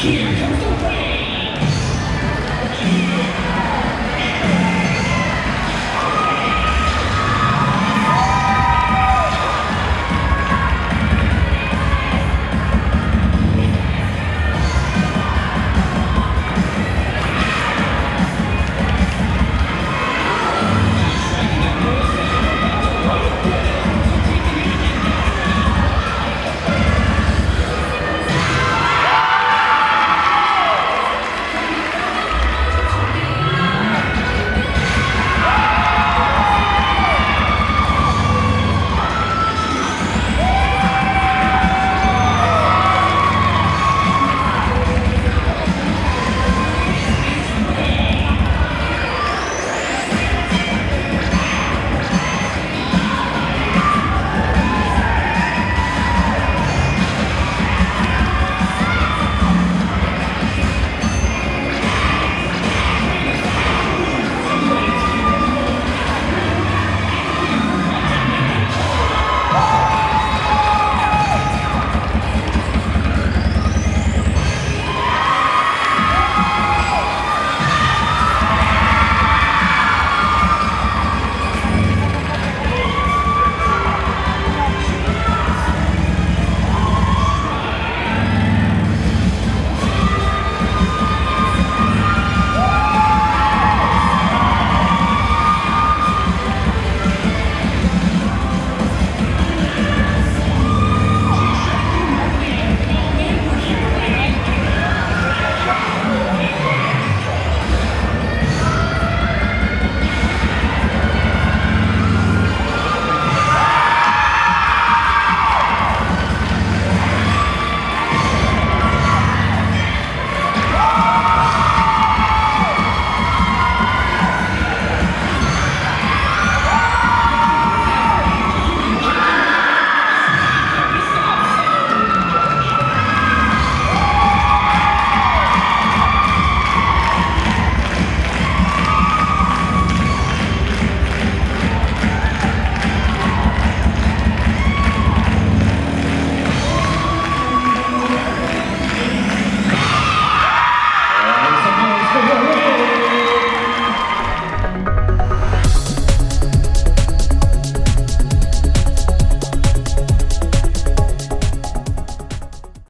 天上的。